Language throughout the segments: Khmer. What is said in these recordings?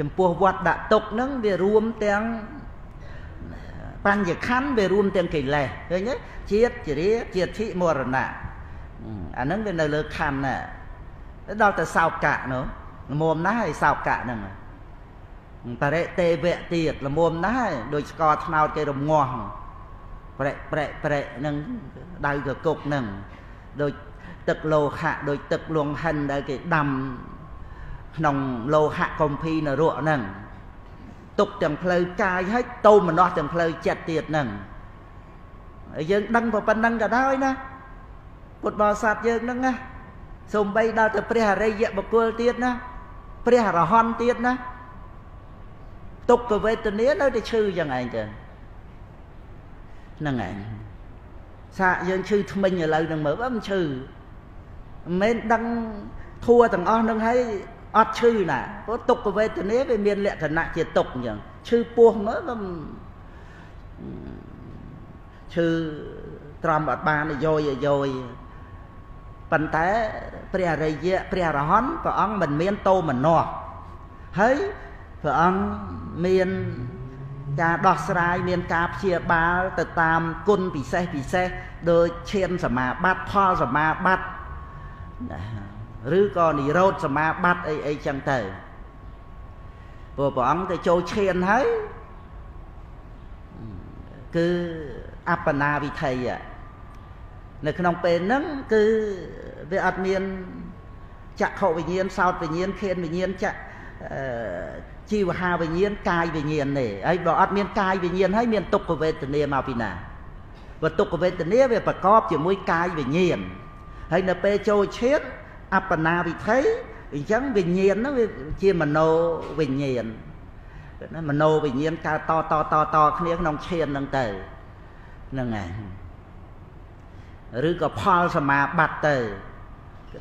ចំពោះវត្តដាក់ទុកហ្នឹងវារួមទាំងបញ្ញខណ្ឌវារួមទាំងកិលេសឃើញទេជាតិចរិយាជាតិធិមរណៈអាហ្នឹងវានៅលើខណ្ឌណាដល់ទៅសោកៈនោះល្មមណាស់ហើយសោកៈហ្នឹងបរិទេវៈទៀតល្មមណាស់ហើយដូចស្ករត្នោតគេរងាស់ប្រែកប្រែកប្រែកហ្នឹងដៅកគុកហ្នឹងដូចទឹកលោហៈដូចទឹកលងហិនដែលគេដាំ ក្នុងលោហៈកំភីនរកហ្នឹងទុកទាំងផ្លូវកាយហើយតោមនោះទាំងផ្លូវចិត្តទៀតហ្នឹងហើយយើងដឹងប៉ុណ្ណឹងក៏ដោយណាពុទ្ធបរិស័ទយើងហ្នឹងណាសំបីដល់ទៅព្រះអរិយបុគ្គលទៀតណាព្រះអរហន្តទៀតណាទុក្ខវេទនានៅតែឈឺយ៉ាងឯងទៅហ្នឹងឯងសាកយើងឈឺថ្មិញឥឡូវនឹងមើលមិនឈឺមិនមែនដឹងធัวទាំងអស់នឹងហើយ អត់ឈឺណាព្រោះទុក្ខវេទនាវាមានលក្ខណៈជាទុក្ខអញ្ចឹងឈឺពោះមើលមិនឈឺត្រំអត់បានយោយយោយប៉ុន្តែព្រះអរិយៈព្រះអរហន្តព្រះអង្គមិនមានតោមនោះហើយព្រះអង្គមានការដោះស្រាយមានការព្យាបាលទៅតាមគុណពិសេសពិសេសដោយឈានសមាបត្តិផលសមាបត្តិ ឬក៏និរោធសមាបត្តិអីអីចឹងទៅព្រោះព្រះអង្គទៅចូលឈានហើយគឺអបណាវិធ័យនៅក្នុងពេលហ្នឹងគឺវាអត់មានចក្ខុវិញ្ញាណសោតវិញ្ញាណខេនវិញ្ញាណចក្ជីវហាវិញ្ញាណកាយវិញ្ញាណទេហើយបើអត់មានកាយវិញ្ញាណហើយមានទុក្ខវេទនាមកពីណាបើទុក្ខវេទនាវាប្រកបជាមួយកាយវិញ្ញាណហើយនៅពេលចូលឈាន អបណាវិធ័យអញ្ចឹងវិញ្ញាណហ្នឹងវាជាមโนវិញ្ញាណណាមโนវិញ្ញាណកើតតតតតគ្នាក្នុងឈានហ្នឹងទៅហ្នឹងហើយឬក៏ផលសមាបត្តិទៅ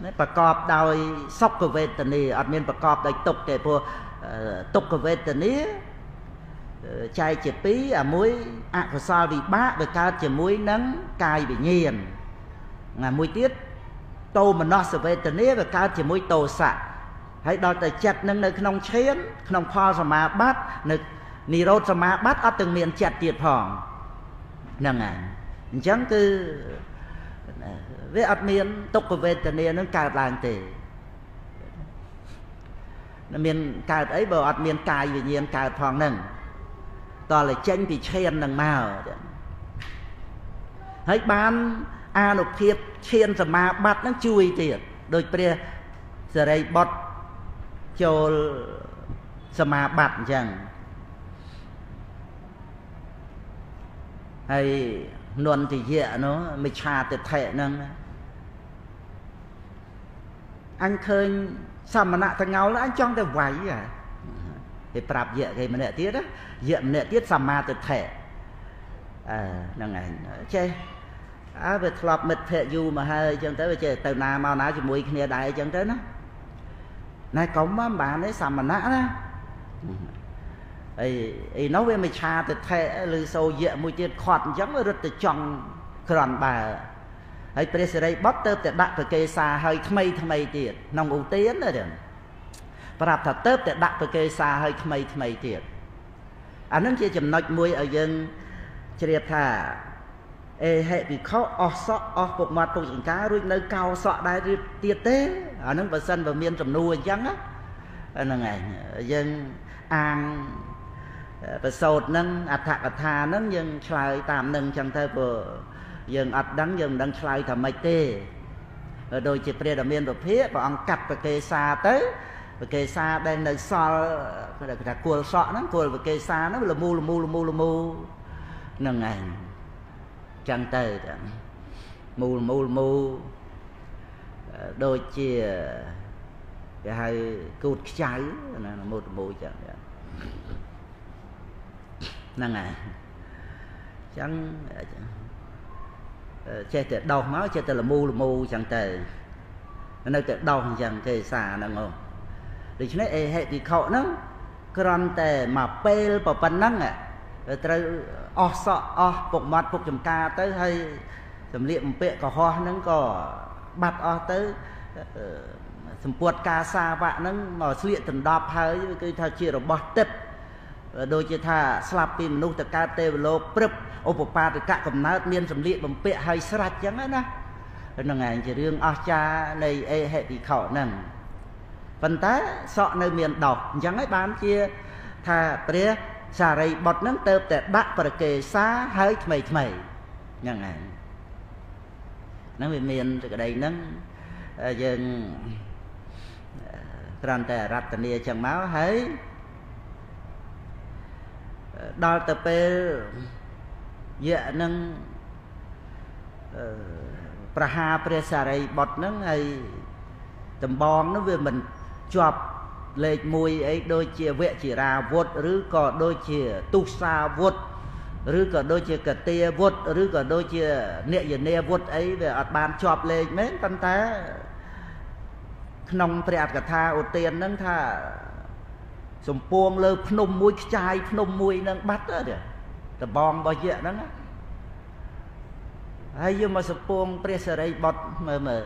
ណាប្រកបដោយសុខវេទនាអត់មានប្រកបដោយទុក្ខទេព្រោះទុក្ខវេទនាចែកជាពីរអាមួយអកុសលវិបាកវាកើតជាមួយនឹងកាយវិញ្ញាណណាមួយទៀត តោមនស្សវេទនាវាកើតជាមួយតោសៈហើយដល់តែចិត្តនឹងនៅក្នុងឈាន ក្នុងផលសមាបត្តិនៅនិរោធសមាបត្តិអត់ទាំងមានចិត្តទៀតផងហ្នឹងហើយអញ្ចឹងគឺវាអត់មានទុក្ខវេទនានឹងកើតឡើងទេមានកើតអីបើអត់មានកាយវិញ្ញាណកើតផងហ្នឹងតើចេញពីឈាននឹងមកហើយបាន អានុភាពឈានសមាបត្តិហ្នឹងជួយទៀតដោយព្រះសរិបុត្រចូលសមាបត្តិអញ្ចឹងហើយនន្តិយៈនោះមិឆាទិដ្ឋិហ្នឹងអញឃើញសមណៈតងោលអញចង់តែវាយគេប្រាប់យៈគេម្នាក់ទៀតយៈម្នាក់ទៀតសមាទិដ្ឋិអឺហ្នឹងឯងចេះ អើវាធ្លាប់មិត្តភក្តិយូរមកហើយអញ្ចឹងទៅវាចេះទៅណាមកណាជាមួយគ្នាដែរអញ្ចឹងទៅណាណែកុំមិនបានទេសមណៈណាអីអីនោះវាមិនឆាទៅថេឬសូយៈមួយទៀតខាត់អញ្ចឹងរត់ទៅចង់ក្រន់បើហើយព្រះសិរីបុត្រទៅតែដាក់ប្រកេសាហើយថ្មីថ្មីទៀតក្នុងឧទានណាប្រាប់ថាទៅតែដាក់ប្រកេសាហើយថ្មីថ្មីទៀតអានឹងជាចំណុចមួយឲ្យយើងជ្រាបថា អេហេវិខអស់សក់អស់ពុកមាត់ពុកចង្ការរួចនៅកោសក់ដែរទៀតទេអានឹងបើសិនបើមានចំនួនអញ្ចឹងហ្នឹងឯងយើងអាងប្រសោតនឹងអត្ថកថានឹងយើងឆ្លើយតាមនឹងអញ្ចឹងទៅព្រោះយើងអត់ដឹងយើងមិនដឹងឆ្លើយថាម៉េចទេដូចជាព្រះដ៏មានពភាព្រះអង្គកាត់ប្រកេសាទៅប្រកេសាដែលនៅសល់គេថាគល់សក់ហ្នឹងគល់ប្រកេសាហ្នឹងលមូលមូលមូលមូហ្នឹងឯង ចឹងទៅមូលមូលមូដូចជាគេហៅគូតខ្ចៅណាមូលមូចឹងហ្នឹងហើយចឹងចេះតែដោះមកចេះតែលមូលមូចឹងទៅនៅតែដោះអញ្ចឹងគេសាហ្នឹងអូដូច្នេះអេហេតិខុហ្នឹងគ្រាន់តែមកពេលប៉ុណ្ណឹង ត្រូវអស់សក់អស់ពុកមាត់ពុកចំការទៅហើយសម្លៀកបំពាក់កុហកហ្នឹងក៏បាត់អស់ទៅសម្ពុតការសាវៈហ្នឹងមកស្លៀកដណ្ដប់ហើយគឺថាជារបស់ទឹកដូចជាថាស្លាប់ពីមនុស្សទៅកើតទេវលោកព្រឹបឧបបាទកកំណើតមានសម្លៀកបំពាក់ហើយស្រាច់ចឹងណាហ្នឹងឯងជារឿងអស្ចារ្យនៃអេហេពីខហ្នឹងប៉ុន្តែសក់នៅមានដោះអញ្ចឹងហើយបានជាថាព្រះ សារីបុត្រហ្នឹងទៅតែដាក់ប្រកេសាហើយថ្មីថ្មីហ្នឹងឯងហ្នឹងវាមានសេចក្តីហ្នឹងយើងគ្រាន់តែរតនាចឹងមកហើយដល់ទៅពេលយៈនឹងប្រហាព្រះសារីបុត្រហ្នឹងហើយដំបងនោះវាមិនជាប់ លេខ1អីដូចជាវជារាវុធឬក៏ដូចជាទុសាវុធឬក៏ដូចជាកតាវុធឬក៏ដូចជានិយនាវុធអីវាអត់បានជាប់លេខមែនប៉ុន្តែក្នុងព្រះអត្ថកថាឧទានហ្នឹងថាសំពួងលើភ្នំមួយខ្ចាយភ្នំមួយនឹងបាត់ទៅដបងរបស់យៈហ្នឹងហើយយកមកសំពួងព្រះសរីបុត្រមើលមើល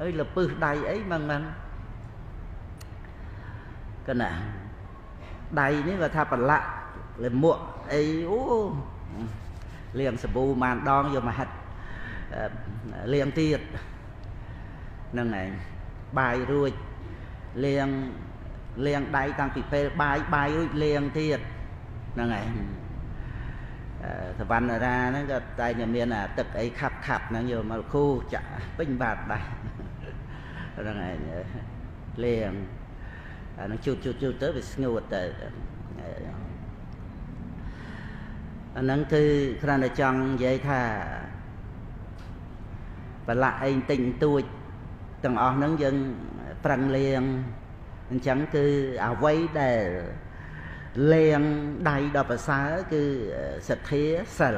អើយលពឹសដៃអីមិនមិន កណាដៃនេះគាត់ថាប្រឡាក់លមួកអីអូលាងសាប៊ូម៉ានដងយកមកហាត់លាងទៀតហ្នឹងឯងបាយរួចលាងលាងដៃតាំងពីពេលបាយបាយរួចលាងទៀតហ្នឹងហើយសវណ្ណរាហ្នឹងក៏តែមានអាទឹកអីខាប់ខាប់ហ្នឹងយកមកគូចាក់ពេញបាតដែរហ្នឹងហើយលាង អានឹងជូតជូតជូតទៅវាស្ងួតទៅអាហ្នឹងគឺគ្រាន់តែចង់និយាយថាប្រឡាក់អីតិចតួចទាំងអស់ហ្នឹងយើងប្រឹងលាងអញ្ចឹងគឺអ្វីដែលលាងដៃដល់ប្រសើរគឺសទ្ធាសិល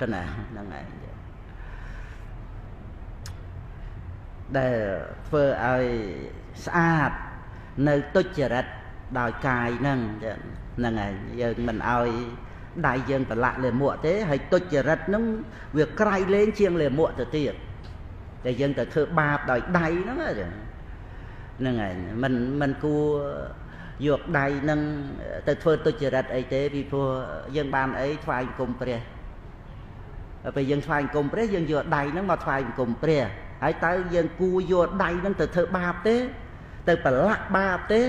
កណាហ្នឹងឯងដែលធ្វើឲ្យស្អាត នៅទុច្ចរិតដោយកាយហ្នឹងហ្នឹងហើយយើងមិនឲ្យដៃយើងប្រឡាក់លាមកទេហើយទុច្ចរិតហ្នឹងវាក្រៃលែងជាងលាមកទៅទៀតតែយើងទៅធ្វើបាបដោយដៃហ្នឹងហ្នឹងហើយមិនមិនគួរយកដៃនឹងទៅធ្វើទុច្ចរិតអីទេពីព្រោះយើងបានអីថ្វាយគុំព្រះពេលយើងថ្វាយគុំព្រះយើងយកដៃហ្នឹងមកថ្វាយគុំព្រះហើយតើយើងគួរយកដៃហ្នឹងទៅធ្វើបាបទេ ទៅប្រឡាក់បាបទេ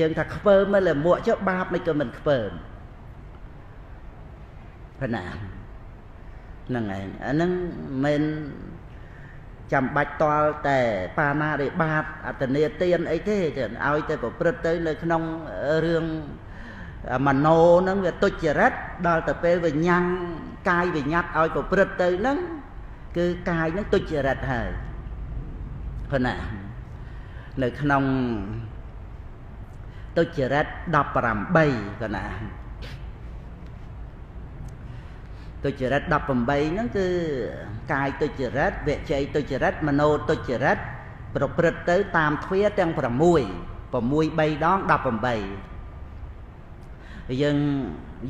យើងថាខ្ពើមលមួកចុះបាបមិនក៏មិនខ្ពើមប៉ុណ្ណាហ្នឹងហើយអាហ្នឹងមិនចាំបាច់តល់តែបាណារិបាតអតនេទានអីទេឲ្យតែប្រព្រឹត្តទៅនៅក្នុងរឿងមโนហ្នឹងវាទុច្ចរិតដល់ទៅពេលវិញ្ញាណកាយវិញ្ញាតឲ្យប្រព្រឹត្តទៅហ្នឹងគឺកាយហ្នឹងទុច្ចរិតហើយ ព្រោះណានៅក្នុងទុច្ចរិត18ក៏ណាទុច្ចរិត18ហ្នឹងគឺកាយទុច្ចរិតវិជ័យទុច្ចរិតមโนទុច្ចរិតប្រព្រឹត្តទៅតាមទ្វាទាំង6 6 3ដង18យើង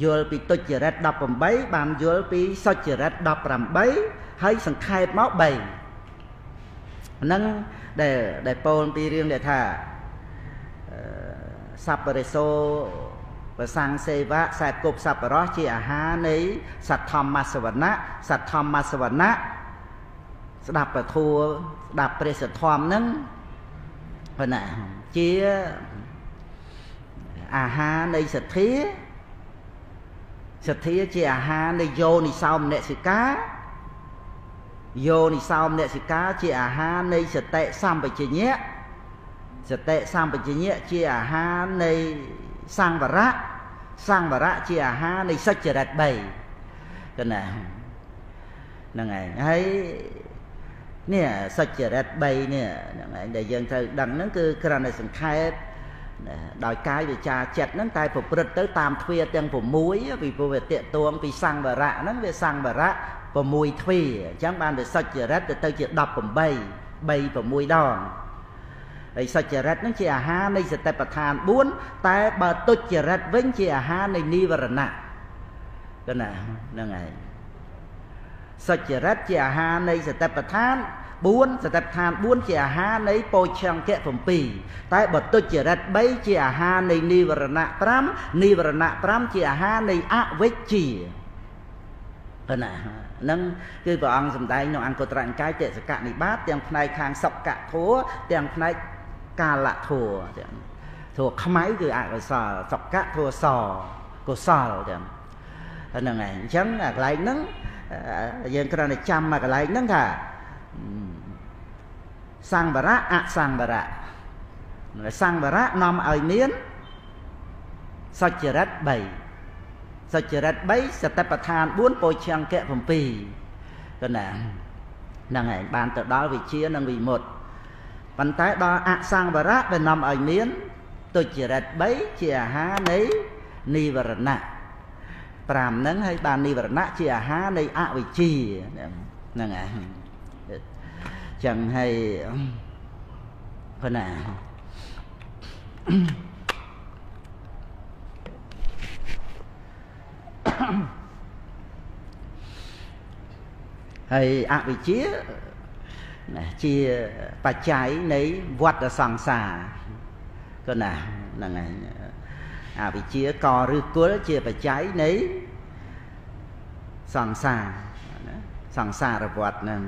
យល់ពីទុច្ចរិត18បានយល់ពីសុចរិត18ហើយសង្ខេបមក3ហ្នឹង ដែលដែលពោលពីរឿងដែលថាសัพពរិសោប្រសង្សេវៈខ្សែគប់សัพពរោះជាអាហារនៃសទ្ធម្មសវណៈសទ្ធម្មសវណៈស្ដាប់ពធัวស្ដាប់ព្រះសទ្ធម្មហ្នឹងប៉ុណ្ណាជាអាហារនៃសទ្ធាសទ្ធាជាអាហារនៃយោនិសោមនសិកា យោនិសោមនសិកាជាអាហារនៃសតិសម្បជញ្ញៈសតិសម្បជញ្ញៈជាអាហារនៃសង្វរៈសង្វរៈជាអាហារនៃសុចរិត3កណាហ្នឹងឯងហើយនេះសុចរិត3នេះហ្នឹងឯងដែលយើងត្រូវដឹងហ្នឹងគឺគ្រាន់តែសង្ខេបដោយកាយវិចាចិត្តហ្នឹងតែប្រព្រឹត្តទៅតាមទ្វាទាំង6ពីព្រោះវាតេតួងពីសង្វរៈហ្នឹងវាសង្វរៈ 6ទ្វាអញ្ចឹងបានវាសុចរិតទៅទៅជា18 3 6ដងហើយសច្ចរិតនឹងជាអាហារនៃសតិប្បដ្ឋាន4តែបើទុច្ចរិតវិញជាអាហារនៃនិវរណៈកណាហ្នឹងហើយសច្ចរិតជាអាហារនៃសតិប្បដ្ឋាន4សតិប្បដ្ឋាន4ជាអាហារនៃពោឆង្គៈ7តែបទុច្ចរិត3ជាអាហារនៃនិវរណៈ5និវរណៈ5ជាអាហារនៃអវិជ្ជាប៉ុណ្ណា នឹងគឺព្រះអង្គសម្ដែងក្នុងអង្គត្រនិកាយតិសកនិបាតទាំងផ្នែកខាងសកធัวទាំងផ្នែកកាលធัวទាំងធัวខ្មៅគឺអកុសលសកធัวសកុសលទាំងហ្នឹងឯងអញ្ចឹងអាកន្លែងហ្នឹងយើងគ្រាន់តែចាំមកកន្លែងហ្នឹងថាសង្វរៈអសង្វរៈសង្វរៈនាំឲ្យមានសុចរិត3 សុចរិត3សតិប្បដ្ឋាន4ពោឆង្គៈ7ទៅណាហ្នឹងហើយបានទៅដល់វិជានិងវិមុតប៉ុន្តែដល់អសង្វរៈដែលនាំឲ្យមានទុច្ចរិត3ជាអាហារនៃនិវរណៈ5ហ្នឹងហើយបាននិវរណៈជាអាហារនៃអវិជ្ជាហ្នឹងហើយចឹងហើយប៉ុណ្ណា ហើយអវិជ្ជាណាជាបច្ច័យនៃវដ្តសង្សារក៏ណាហ្នឹងហើយអវិជ្ជាកឬគុលជាបច្ច័យនៃសង្សារសង្សារវដ្តហ្នឹង